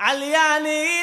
علياني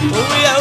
Oh yeah.